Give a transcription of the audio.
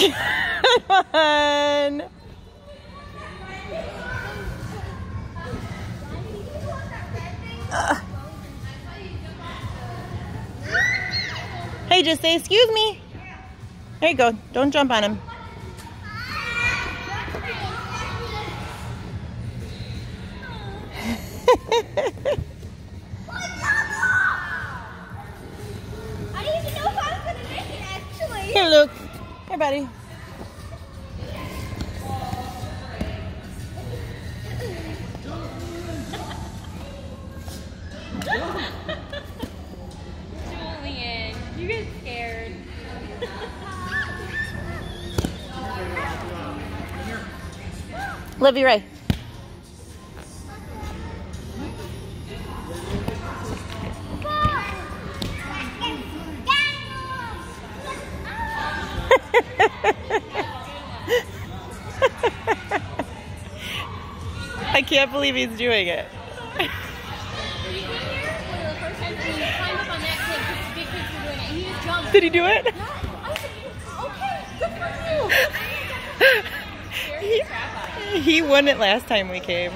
Come on. Hey, just say, excuse me. There you go. Don't jump on him. Here, Luke. Here, buddy. Livy Ray. I can't believe he's doing it. Did he do it? He, won it last time we came.